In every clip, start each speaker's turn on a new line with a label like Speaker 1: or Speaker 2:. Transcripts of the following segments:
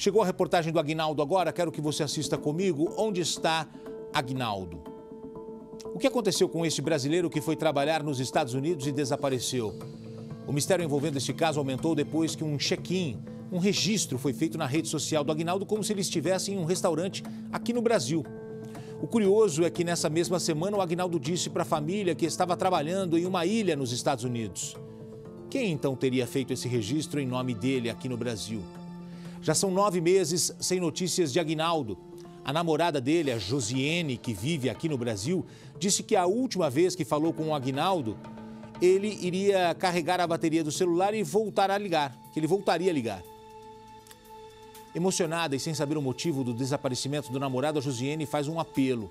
Speaker 1: Chegou a reportagem do Agnaldo agora, quero que você assista comigo. Onde está Agnaldo? O que aconteceu com este brasileiro que foi trabalhar nos Estados Unidos e desapareceu? O mistério envolvendo este caso aumentou depois que um check-in, um registro foi feito na rede social do Agnaldo como se ele estivesse em um restaurante aqui no Brasil. O curioso é que nessa mesma semana o Agnaldo disse para a família que estava trabalhando em uma ilha nos Estados Unidos. Quem então teria feito esse registro em nome dele aqui no Brasil? Já são nove meses sem notícias de Aguinaldo. A namorada dele, a Josiene, que vive aqui no Brasil, disse que a última vez que falou com o Aguinaldo, ele iria carregar a bateria do celular e voltar a ligar, que ele voltaria a ligar. Emocionada e sem saber o motivo do desaparecimento do namorado, a Josiene faz um apelo.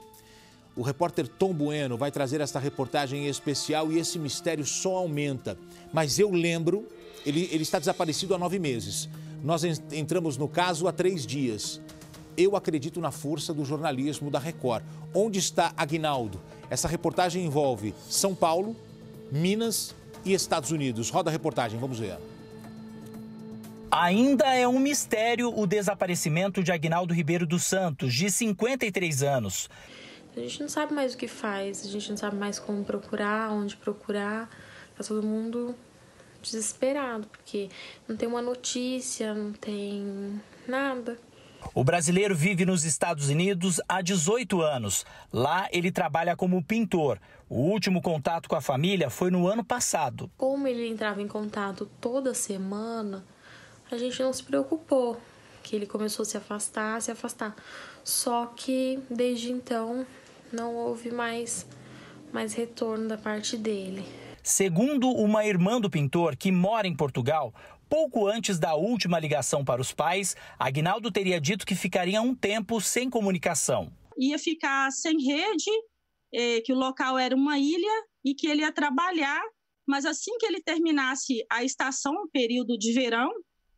Speaker 1: O repórter Tom Bueno vai trazer esta reportagem especial e esse mistério só aumenta. Mas eu lembro, ele, ele está desaparecido há nove meses. Nós entramos no caso há três dias. Eu acredito na força do jornalismo da Record. Onde está Aguinaldo? Essa reportagem envolve São Paulo, Minas e Estados Unidos. Roda a reportagem, vamos ver.
Speaker 2: Ainda é um mistério o desaparecimento de Agnaldo Ribeiro dos Santos, de 53 anos.
Speaker 3: A gente não sabe mais o que faz, a gente não sabe mais como procurar, onde procurar. Tá todo mundo desesperado, porque não tem uma notícia, não tem nada.
Speaker 2: O brasileiro vive nos Estados Unidos há 18 anos. Lá ele trabalha como pintor. O último contato com a família foi no ano passado.
Speaker 3: Como ele entrava em contato toda semana, a gente não se preocupou. Que ele começou a se afastar, se afastar. Só que desde então não houve mais, mais retorno da parte dele.
Speaker 2: Segundo uma irmã do pintor que mora em Portugal, pouco antes da última ligação para os pais, Agnaldo teria dito que ficaria um tempo sem comunicação.
Speaker 4: Ia ficar sem rede, eh, que o local era uma ilha e que ele ia trabalhar, mas assim que ele terminasse a estação, o período de verão,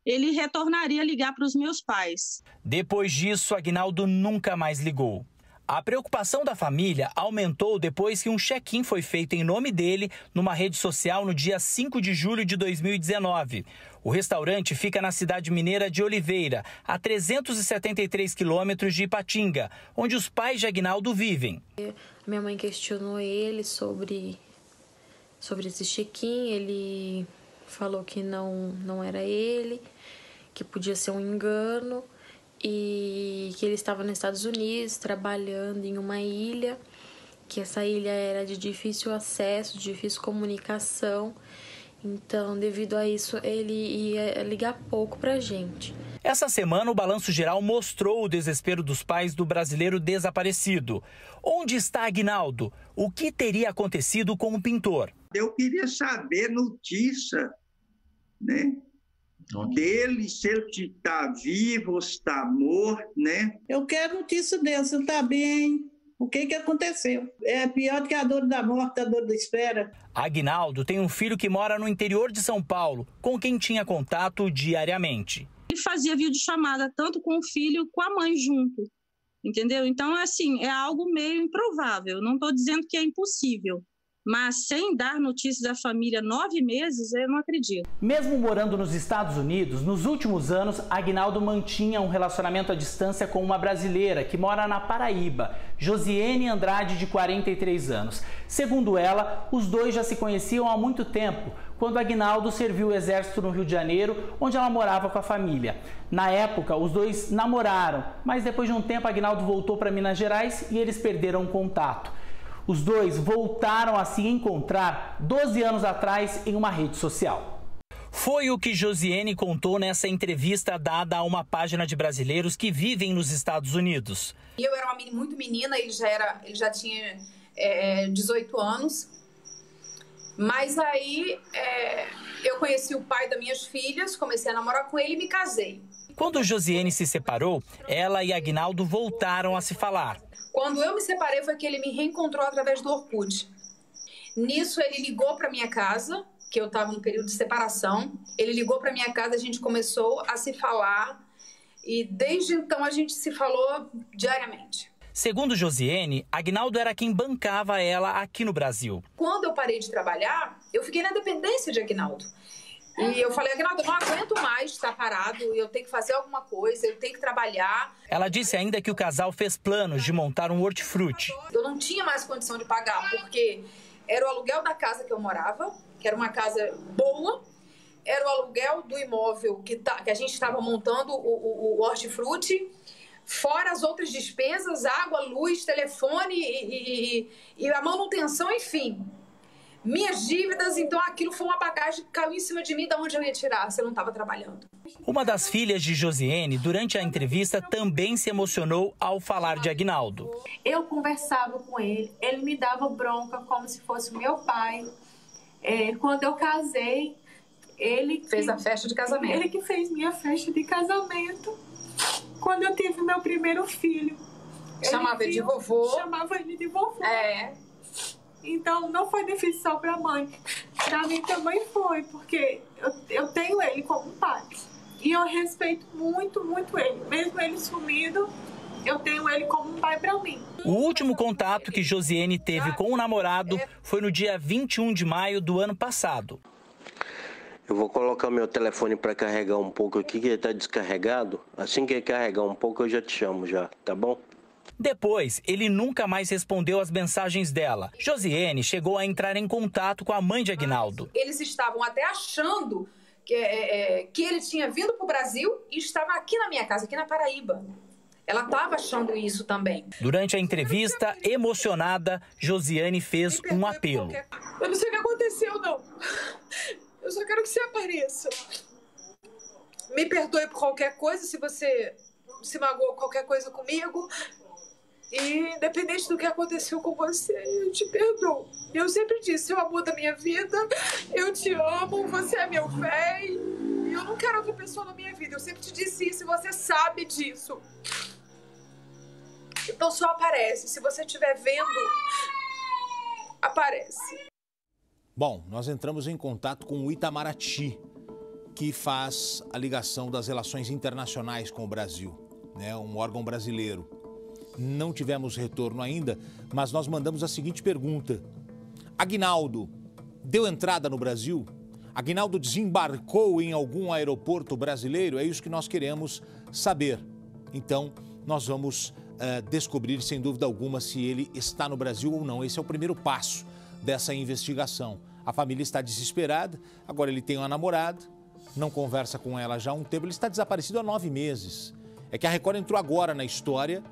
Speaker 4: ele retornaria a ligar para os meus pais.
Speaker 2: Depois disso, Agnaldo nunca mais ligou. A preocupação da família aumentou depois que um check-in foi feito em nome dele numa rede social no dia 5 de julho de 2019. O restaurante fica na cidade mineira de Oliveira, a 373 quilômetros de Ipatinga, onde os pais de Agnaldo vivem.
Speaker 3: Minha mãe questionou ele sobre, sobre esse check-in. Ele falou que não, não era ele, que podia ser um engano e que ele estava nos Estados Unidos trabalhando em uma ilha, que essa ilha era de difícil acesso, de difícil comunicação. Então, devido a isso, ele ia ligar pouco pra gente.
Speaker 2: Essa semana, o Balanço Geral mostrou o desespero dos pais do brasileiro desaparecido. Onde está Agnaldo? O que teria acontecido com o pintor?
Speaker 5: Eu queria saber notícia, né? Dele, se ele está vivo ou está morto, né?
Speaker 6: Eu quero notícia dele, se está bem, o que, que aconteceu. É pior do que a dor da morte, a dor da espera.
Speaker 2: Agnaldo tem um filho que mora no interior de São Paulo, com quem tinha contato diariamente.
Speaker 4: Ele fazia videochamada tanto com o filho com a mãe junto, entendeu? Então, assim, é algo meio improvável. Não estou dizendo que é impossível, mas sem dar notícias da família nove meses, eu não acredito.
Speaker 2: Mesmo morando nos Estados Unidos, nos últimos anos, Agnaldo mantinha um relacionamento à distância com uma brasileira que mora na Paraíba, Josiane Andrade, de 43 anos. Segundo ela, os dois já se conheciam há muito tempo, quando Agnaldo serviu o exército no Rio de Janeiro, onde ela morava com a família. Na época, os dois namoraram, mas depois de um tempo, Agnaldo voltou para Minas Gerais e eles perderam o contato. Os dois voltaram a se encontrar 12 anos atrás em uma rede social. Foi o que Josiane contou nessa entrevista dada a uma página de brasileiros que vivem nos Estados Unidos.
Speaker 7: Eu era uma muito menina, ele já, era, ele já tinha é, 18 anos. Mas aí é, eu conheci o pai das minhas filhas, comecei a namorar com ele e me casei.
Speaker 2: Quando Josiane se separou, ela e Agnaldo voltaram a se falar.
Speaker 7: Quando eu me separei foi que ele me reencontrou através do Orkut. Nisso ele ligou para minha casa, que eu estava no período de separação. Ele ligou para minha casa, a gente começou a se falar e desde então a gente se falou diariamente.
Speaker 2: Segundo Josiane, Agnaldo era quem bancava ela aqui no Brasil.
Speaker 7: Quando eu parei de trabalhar, eu fiquei na dependência de Agnaldo. E eu falei, Agnaldo, eu não aguento mais estar parado, eu tenho que fazer alguma coisa, eu tenho que trabalhar.
Speaker 2: Ela disse ainda que o casal fez planos de montar um hortifruti.
Speaker 7: Eu não tinha mais condição de pagar, porque era o aluguel da casa que eu morava, que era uma casa boa, era o aluguel do imóvel que, tá, que a gente estava montando, o, o, o hortifruti, fora as outras despesas, água, luz, telefone e, e, e a manutenção, enfim minhas dívidas, então aquilo foi uma bagagem que caiu em cima de mim, da onde eu ia tirar se eu não estava trabalhando.
Speaker 2: Uma das filhas de Josiane, durante a entrevista, também se emocionou ao falar de Agnaldo.
Speaker 8: Eu conversava com ele, ele me dava bronca como se fosse o meu pai. É, quando eu casei, ele que,
Speaker 7: fez a festa de casamento.
Speaker 8: Ele que fez minha festa de casamento. Quando eu tive meu primeiro filho.
Speaker 7: Chamava ele de vovô.
Speaker 8: Chamava ele de vovô.
Speaker 7: É.
Speaker 8: Então não foi difícil só para a mãe. Para mim também foi, porque eu, eu tenho ele como pai. E eu respeito muito, muito ele. Mesmo ele sumido, eu tenho ele como um pai para mim.
Speaker 2: O último contato que Josiane teve com o namorado foi no dia 21 de maio do ano passado.
Speaker 9: Eu vou colocar meu telefone para carregar um pouco aqui, que ele está descarregado. Assim que ele carregar um pouco, eu já te chamo já, tá bom?
Speaker 2: Depois, ele nunca mais respondeu às mensagens dela. Josiane chegou a entrar em contato com a mãe de Agnaldo.
Speaker 7: Eles estavam até achando que, é, é que ele tinha vindo para o Brasil e estava aqui na minha casa, aqui na Paraíba. Ela estava achando isso também.
Speaker 2: Durante a entrevista, emocionada, Josiane fez um apelo. Qualquer...
Speaker 7: Eu não sei o que aconteceu, não. Eu só quero que você apareça. Me perdoe por qualquer coisa, se você se magoou qualquer coisa comigo. E independente do que aconteceu com você, eu te perdoo. Eu sempre disse, o amor da minha vida, eu te amo, você é meu fé. E eu não quero outra pessoa na minha vida. Eu sempre te disse isso e você sabe disso. Então só aparece. Se você estiver vendo, aparece.
Speaker 1: Bom, nós entramos em contato com o Itamaraty, que faz a ligação das relações internacionais com o Brasil, né? um órgão brasileiro não tivemos retorno ainda, mas nós mandamos a seguinte pergunta: Agnaldo deu entrada no Brasil? Agnaldo desembarcou em algum aeroporto brasileiro? É isso que nós queremos saber. Então, nós vamos uh, descobrir, sem dúvida alguma, se ele está no Brasil ou não. Esse é o primeiro passo dessa investigação. A família está desesperada, agora ele tem uma namorada, não conversa com ela já há um tempo, ele está desaparecido há nove meses. É que a Record entrou agora na história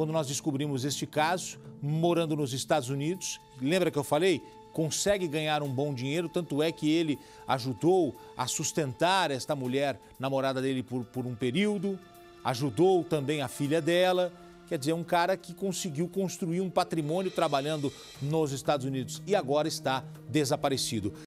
Speaker 1: quando nós descobrimos este caso, morando nos Estados Unidos. Lembra que eu falei? Consegue ganhar um bom dinheiro, tanto é que ele ajudou a sustentar esta mulher, namorada dele, por, por um período, ajudou também a filha dela. Quer dizer, um cara que conseguiu construir um patrimônio trabalhando nos Estados Unidos e agora está desaparecido.